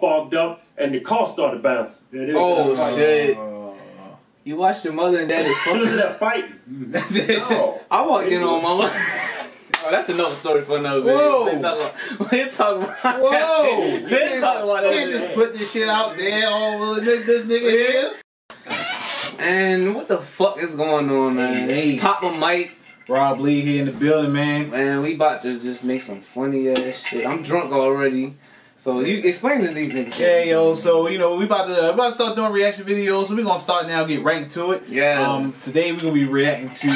fogged up and the car started bouncing. It is Oh that fight. shit! You watched your mother and daddy What is fucking. that fight. No. I walked in on mama. Oh, that's another story for another video. Whoa. Let's talk about. Let's talk about. Whoa! You Let's can't, talk about you that. can't just put this shit out there. Oh, well, this, this nigga here. And what the fuck is going on, man? Hey. It's Papa Mike, Rob Lee here in the building, man. man. We about to just make some funny ass shit. I'm drunk already, so you explain to these niggas. Yeah, yo. So you know we about to about to start doing reaction videos. So we're gonna start now. Get right into it. Yeah. Um. Today we're gonna be reacting to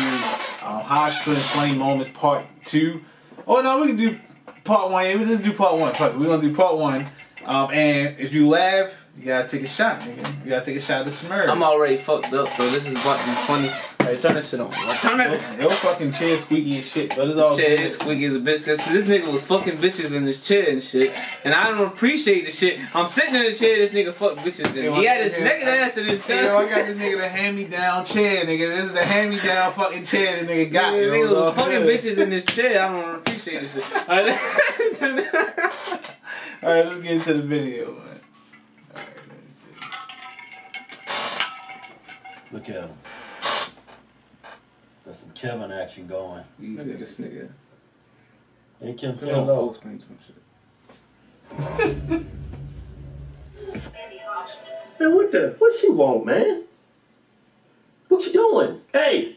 um, Twin Funny Moments Part Two. Oh no, we can do Part One. Yeah, we just do Part One. We're gonna do Part One. Um. And if you laugh, you gotta take a shot, nigga. You gotta take a shot of the Smurf. I'm already fucked up, so this is about to be funny. Hey, turn this shit on. Turn it. Yo, fucking chair squeaky as shit, but it's all Shit, good. this squeaky as a bitch. Cause this nigga was fucking bitches in his chair and shit. And I don't appreciate the shit. I'm sitting in the chair, this nigga fuck bitches in. He had his naked ass in his Hey, chair. yo, I got this nigga the hand me down chair, nigga. This is the hand me down fucking chair the nigga got. Yeah, yo. nigga all was fucking good. bitches in his chair. I don't appreciate this shit. Alright. All right, let's get into the video, man. Look at him. Got some Kevin action going. These Look at this niggas. nigga. Hey, Kim, Put say on hello. full screen some shit. Man, what the? What she want, man? What you doing? Hey,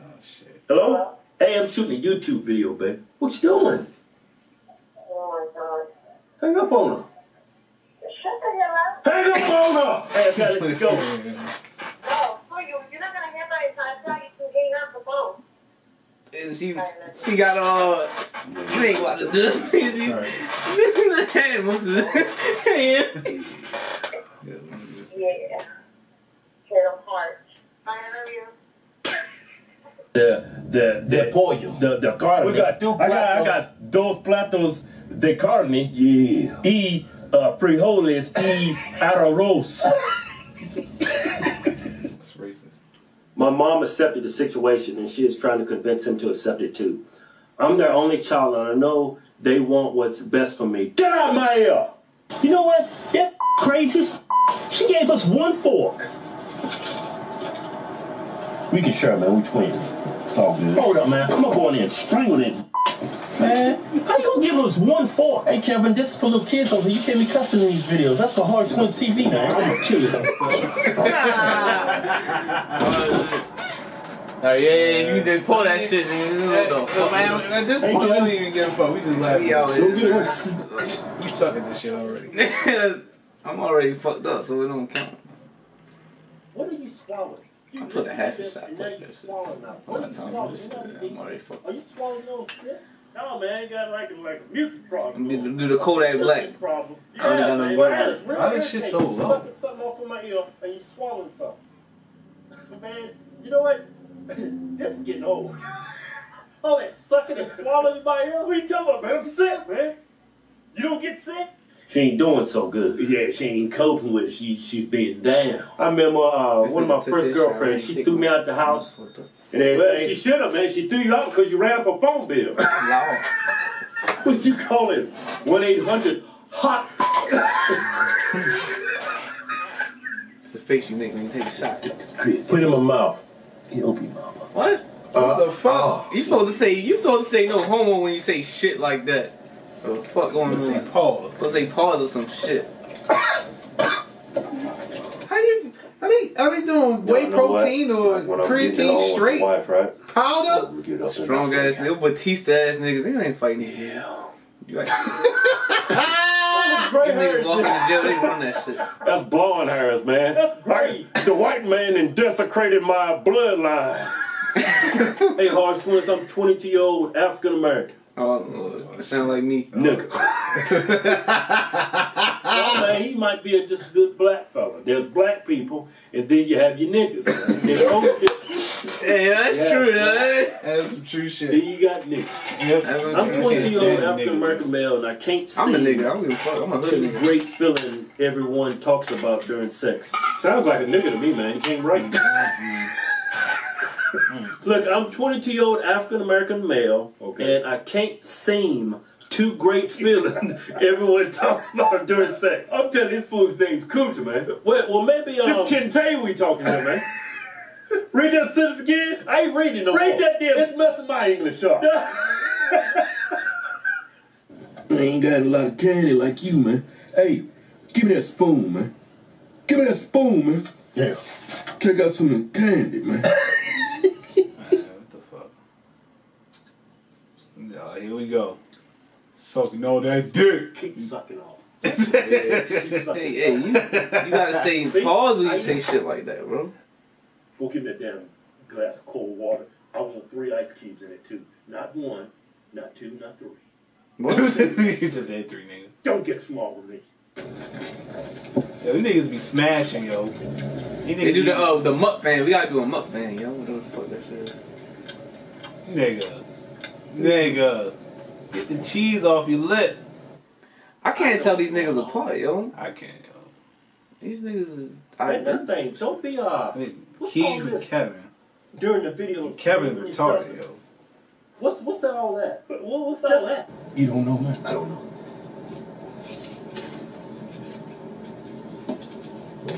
Oh shit. hello? Hey, I'm shooting a YouTube video, babe. What you doing? Oh my god. Hang up on her. Shut the hell up. Hang up on her! Hey, I gotta go. No, for you. You're not gonna hear my time. Tell you to hang up the phone. And she, she got all. You ain't about to do this. She, Sorry. hand moves. Yeah. Yeah, let me just- Yeah. Little heart. I love. The, the, the pollo. The, the carne. We got two platos. I got, I got dos platos de carne. Yeah. Y uh, frijoles y arroz. It's racist. My mom accepted the situation and she is trying to convince him to accept it too. I'm their only child and I know they want what's best for me. Get out of my ear! You know what? That crazy. She gave us one fork. We can share, man. We twins. It's all good. Hold up, man. I'm gonna go in there and strangle it. Man, how you gonna give us one fork? Hey, Kevin, this is for little kids over here. You can't be cussing in these videos. That's for Hodge Twins TV, man. I'm gonna kill you. Oh, yeah, yeah, you did pull that shit. nigga. Hey, What the fuck, man, at this Hey, point, we don't even give a fuck. We just laugh. We out here. get it. We suck at this shit already. I'm already fucked up, so it don't count. What are you swallowing? I put a half a this, shot. and Fuck now you that shit. swallowing now. I What are got you for swallowing? this You know shit. you I'm already fucked Are you swallowing those shit? No, man, you got like like a mucus problem. I'm do the Kodak Black. Mucus problem. I only got no man, word. that is Why this shit so irritating. You low? Sucking something off of my ear and you swallowing something. Man, you know what? this is getting old. All that sucking and swallowing in my ear. What are you talking about, man? I'm sick, man. You don't get sick? She ain't doing so good. Yeah, she ain't coping with it. She, she's being down. I remember uh, one of my first girlfriends, she threw me out shit. the house Fucked up. And everything. Well, she should have, man. She threw you out because you ran up a phone bill. Loud. what you call it? 1 800 hot. It's the face you make when you take a shot. Put it in my mouth. You open your mouth. What? Uh, what the fuck? You supposed to say you supposed to say no homo when you say shit like that. What the fuck going Let's see. on? Pause. Supposed to say pause or some shit. How you? Are they, are they doing whey know what? protein or When creatine along straight my Wife, right? powder? I'm gonna get up Strong there. ass nigga, Batista ass niggas, they ain't fighting. Yeah. You like! Gray these niggas hairs. walk in the jail, they run that shit. That's blowing hairs, man. That's great. the white man and desecrated my bloodline. hey, Hodge Twins, I'm 22 year old African American. Oh, uh, it sound like me. Nigga. oh, man, he might be a just good black fella. There's black people, and then you have your niggas. There's both different. Yeah, that's Yeah. true, man. That's some true shit. Then you got niggas. Yep. I'm true 20 shit. year old stand a African. American male, and I can't see I'm a nigga. I don't give a fuck. I'm a hood the nigga. great feeling everyone talks about during sex. Sounds like a nigga to me, man. You can't write. Mm-hmm. Look, I'm 22 year old African American male, Okay. and I can't seem too great feeling everyone talks about during sex. I'm telling you, this fool's name's Cooter, man. Well, well maybe um, This Ken Tay we talking to, man. Read that sentence again. I ain't reading no Read more. that damn. It's messing my English up. I ain't got a lot of candy like you, man. Hey, give me that spoon, man. Give me that spoon, man. Yeah. Check out some of the candy, man. Man, what the fuck? Yeah, here we go. Sucking all that dick. Keep sucking off. Hey, hey, you, you gotta say See? pause when I- you say shit like that, bro. Go give me that damn glass of cold water. I want three ice cubes in it too. Not one, not two, not three. you just had three niggas. Don't get small with me. Yo, these niggas be smashing, yo. These They do the uh, the mukbang. We gotta do a mukbang, yo. What the fuck that shit. Nigga. Nigga. Get the cheese off your lip. I can't tell these niggas apart, yo. I can't, yo. These niggas is. Man, I, that thing, don't be uh I think What's Keith all and? Kevin. during the video. Kevin when you retarded, yo. What's what's that all that? What, what's all Just- that? You don't know, man. I don't know.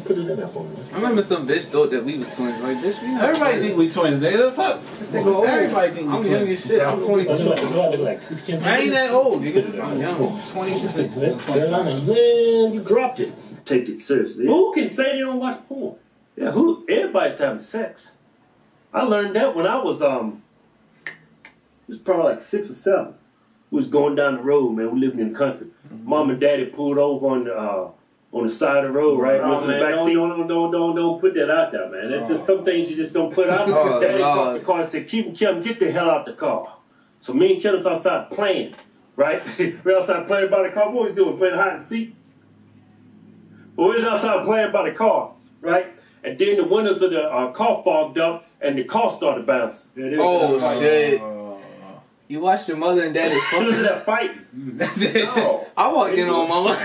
Don't put it in there for me. I remember some bitch thought that we was twins. Like, bitch, we not Everybody twins. think we twins, nigga. Fuck. Nigga old. Everybody think we I'm young twins. as shit. I'm 22. I ain't that old, nigga. I'm young. 26. Man, you dropped it. Take it seriously. Who can say they don't watch porn? Yeah, who? Everybody's having sex. I learned that when I was um, it was probably like six or seven. We was going down the road, man. We living in the country. Mom and Daddy pulled over on the uh, on the side of the road, right? Oh, was in the man, back don't, seat. don't, don't, don't, don't put that out there, man. It's just some things you just don't put out there. Oh, Daddy parked the car and said, "Keep him, Kevin, get the hell out the car." So me and Kevin was outside playing, right? we outside playing by the car. What was doing? Playing hide and seek. Well, we was outside playing by the car, right? And then the windows of the uh, car fogged up, and the car started bouncing. And it was- Oh, shit. Uh, You watched your mother and daddy What was fucking. that fighting? Oh, I walked in on mama.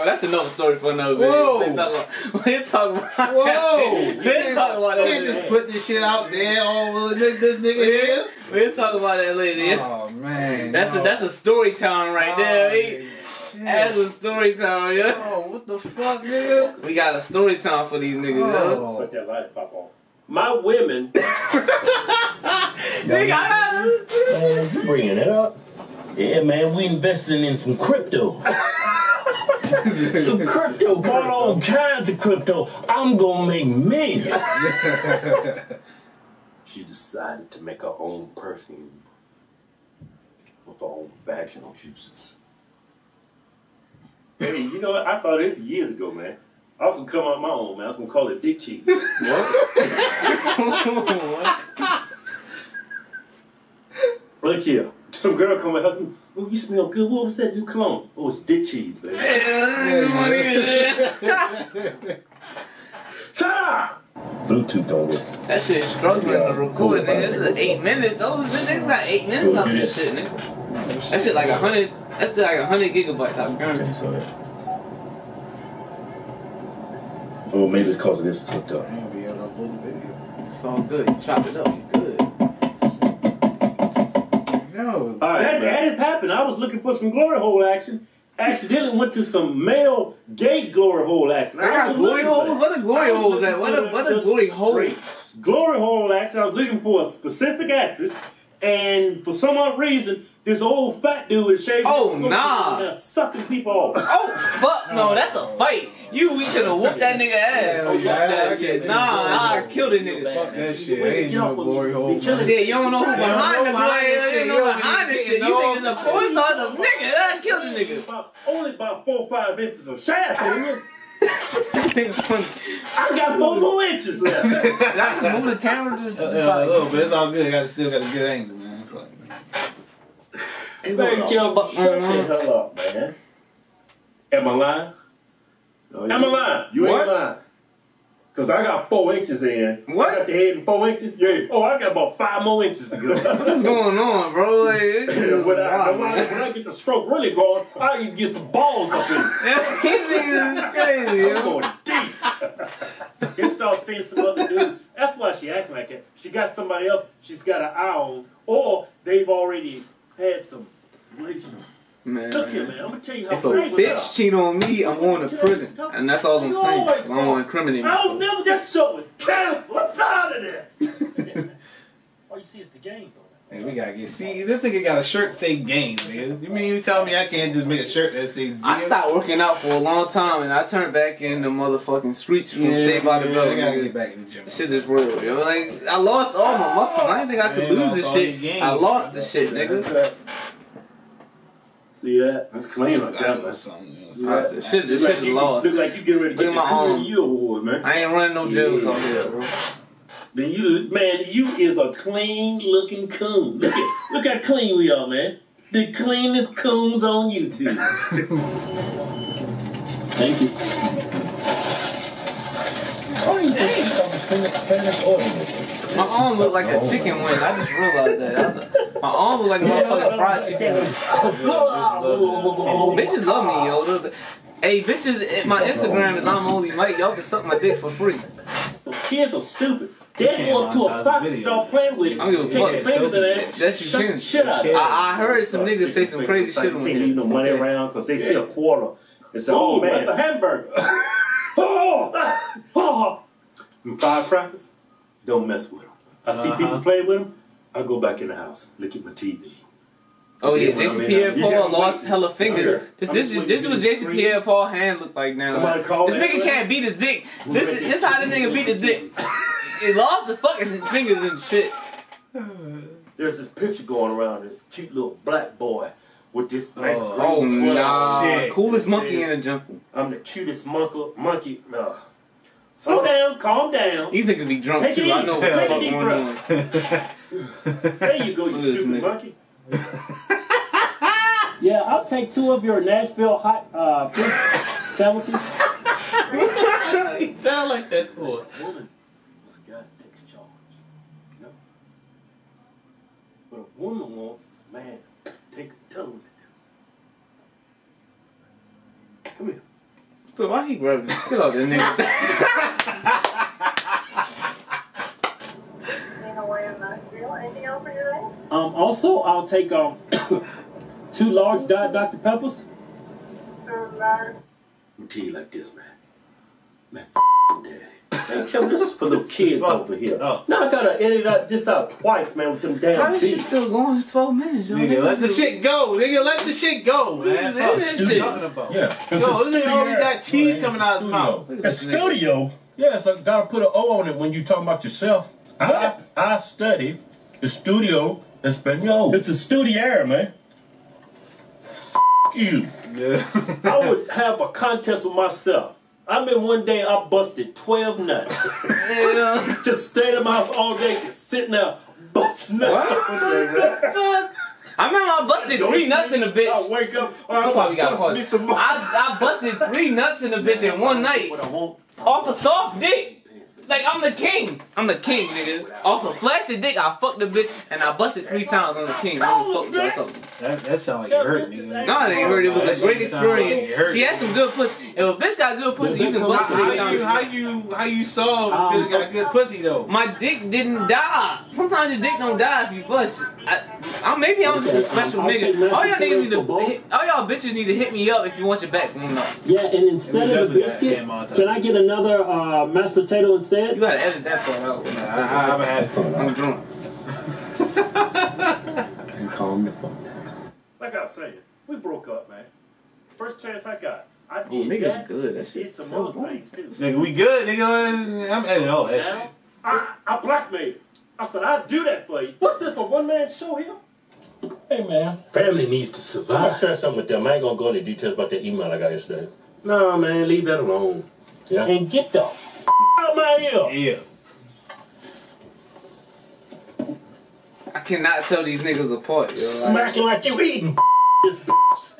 Oh, that's another story for another video. Whoa. We'll talk about. We'll talk about. Whoa! You We'll can't, talk about that can't just put this shit out there all this, this nigga here. We'll talk about that later. Oh, man. That's no. a that's a story time right there. Oh, eh? shit. That's a story time, yeah. Oh, what the fuck, nigga? We got a story time for these niggas, yo. Oh. suck that lollipop off. My women, They got us. Man, you bringing it up? Yeah, man, we investing in some crypto. some crypto, bought all kinds of crypto. I'm gonna make millions. she decided to make her own perfume with her own vaginal juices. Hey, you know what? I thought this years ago, man. I was gonna come out my own, man. I was gonna call it dick cheese. Look here. Some girl come in, husband. Oh, you smell good. What was that new cologne? Oh, it's dick cheese, baby. Shut up! Bluetooth don't work. That shit struggling to record, nigga. This is eight minutes. Oh, this niggas got eight minutes out this shit, nigga. That shit like a hundred. That's just like a hundred gigabytes out there. So, oh, maybe it's cause of this TikTok. I gonna be able to upload the video. It's all good. You chop it up. You good. No. All That, right, that has happened. I was looking for some glory hole action. Accidentally went to some male gay glory hole action. They got glory looking for holes? that. What a glory I was holes at? What for a- what a glory hole? straight Glory hole action. I was looking for a specific axis, and for some odd reason, this old fat dude is shaved Oh, nah. sucking people off. Oh fuck no, that's a fight. You we should have whooped that nigga ass. Yeah, Fuck yeah, I that shit. it. Nah, I killed that nigga. Fuck that shit. Wait, I ain't get no off of me. glory hole. Man. Yeah, you don't know who behind I the know glory behind is. You shit. know You don't behind be this shit. You all think it's a this porn shit. star? It's a nigga. I killed the nigga. Only about four or five inches of shaft, nigga. Nigga. I got four more inches left. Did I have to move the camera just? Uh, just uh, a little bit. It's all good. I got still got a good angle, man. Fuck. Hey, Man, look, Kim, fuck, shut man. the hell up, man. Am I lying? No, Am I lying? You What? ain't lying. Cause I got four inches in. What? I got the head in four inches. Yeah. Oh, I got about five more inches to go. What's going on, bro? Like, this when, I, wild, when, I, when I get the stroke really going, I can get some balls up in. it. These is crazy, I'm going deep. you start seeing some other dude. That's why she acting like that. She got somebody else she's got an eye on, or they've already had some relations bitch cheat on me, I'm going to prison. And that's all I'm saying. I don't want to incriminate myself. I don't never. That show is canceled. I'm tired of this. All you see is the games on it. Hey, we gotta get. See, this nigga got a shirt say games, nigga. You mean you tell me I can't just make a shirt that say? I stopped working out for a long time and I turned back in the motherfucking streets from Yeah, Saved by the yeah, Bell. I gotta get back in the gym. Shit is real, yo. Like I lost all my muscles. I didn't think I could Man, lose this shit. your gains, I lost bro. this shit, nigga. See that? That's clean like that, know man. something, you know. I said, shit, this Look shit like is you- lost. Look like you getting ready to get my Career arm. of the Year award, man. I ain't running no jails Yeah. out here, bro. Then you, man, you is a clean looking coon. Look at, look how clean we are, man. The cleanest coons on YouTube. Thank you. Oh, you think you talking Spanish, Spanish? My arm looked like a chicken wing. I just realized that. My arm looked like a motherfucking fried chicken wing. Bitches love me, yo. Hey, bitches, my Instagram is I'm only Mike. Y'all can suck my dick for free. Kids are stupid. They can't go to a monetize soccer video. store playing with it. I don't give a take fuck. their fingers in there. That's your shut the chance. shit out of it. I, I heard some niggas say some crazy shit on Can't here. leave no money around because they see a quarter. It's say, oh, man, that's a hamburger. oh, oh. And firecrackers, don't mess with them. I see Uh-huh. people playing with them. I go back in the house, look at my TV. Oh yeah, Yeah, when Jason I'm Pierre Paul lost wait. hella fingers. Okay. This I'm this is what Jason. Pierre Paul hand look like now. Somebody call this nigga can't beat his dick. This is this how the nigga beat his dick. He lost the fucking fingers and shit. There's this picture going around, this cute little black boy with this nice Oh, green Oh sweater. nah, shit. coolest It monkey in says- the jungle. I'm the cutest monkey. Monkey. No. Slow down, calm down. These niggas be drunk Take it too. I know what the fuck going on. There you go, you Look stupid monkey. Yeah, I'll take two of your Nashville hot uh, fish sandwiches. he felt like that for. woman is a guy takes charge. You know? What a woman wants is a man to take control. Come here. So why he grabbing? Get off that nigga. You know in Nashville? Anything else for you today? Um, also, I'll take um, two large Diet Dr. Peppers. Let me tell you like this, man. Man, f- daddy. Man, Kim, this is for little kids Oh. over here. Oh. Now I gotta edit out this out twice, man, with them How damn this shit beats. still going? It's 12 minutes. Nigga, let the shit go. Nigga, let the shit go, man. Niggas in Fuck, that what you shit. talking about? Yeah. Yo, this nigga already got cheese coming out of his mouth. Look at A this nigga. studio. Yes, I gotta put an O on it when you talking about yourself. I I study the studio Espanol. It's a studiere, man. F- you. Yeah. I would have a contest with myself. I mean, one day I busted 12 nuts. Yeah. just stayed in my house all day, just sitting there busting nuts. I remember I busted three nuts in a I bitch. I wake up, That's why we got bust caught. me some more. I, I busted three nuts in a bitch in one night What I want, off a soft dick. Like I'm the king. I'm the king, nigga. Off a flaccid dick, I fucked the bitch and I busted three times. I'm the king. I'm the fuck y'all something. That, that sound like it hurt, nigga. No, it ain't hurt. It was a great shit sound like it experience. She had some good pussy. If a bitch got good pussy, you can bust How, three how you times. how you how you saw this got good pussy though? My dick didn't die. Sometimes your dick don't die if you bust. I, I maybe I'm just a special nigga. All y'all niggas need to, all y'all bitches need to hit me up if you want your back going up. Yeah, and instead of definitely the biscuit, can I get another uh, mashed potato instead? You gotta edit that part out. When I ah, I, I haven't had it. that. I'm drunk. And calm the fuck down. like I was saying, we broke up, man. First chance I got, I oh, did Oh, niggas that. good. That Did shit some so other good. things too. Nigga, we good, nigga. I'm editing all that shit. I, I blackmailed. I said, I'll do that for you. What's this, a one-man show here? Hey man. Family needs to survive. I'm gonna survive. share something with them. I ain't gonna go into details about that email I got yesterday. No, man, leave that alone. Yeah. And get the Out my ear. Yeah. Cannot tell these niggas apart, yo. Smacking like you eating.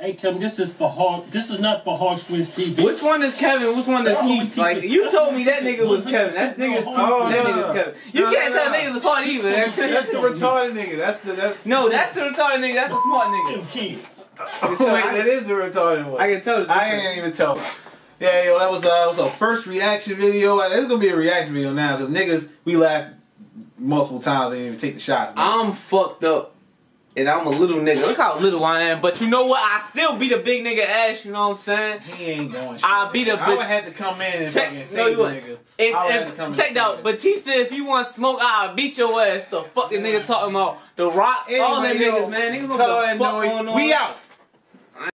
Hey, Kim, this is for hard. This is not for hard squeeze TV. which one is Kevin? Which one is Keith? Like you told me that nigga was Kevin. That's niggas Keith. Oh, that no. nigga's Kevin. You No, can't no, tell no. niggas apart either. That's the retarded nigga. That's the that's. no, that's the retarded nigga. That's the smart nigga. Them kids. Oh, wait, that is the retarded one. I can tell. the I ain't even tell. Yeah, yo, that was uh, that was our first reaction video. It's gonna be a reaction video now because niggas we laughed multiple times. They didn't even take the shots. man. I'm fucked up. And I'm a little nigga. Look how little I am. But you know what? I still beat the big nigga ass. You know what I'm saying? He ain't going shit. I beat a I big- I would have to come in and Check, fucking no, save the nigga. If, I would have to come if and check out. Batista, if you want smoke, I'll beat your ass. The fucking niggas talking about the Rock, all them yo, niggas, man. Niggas gonna fuck on We out.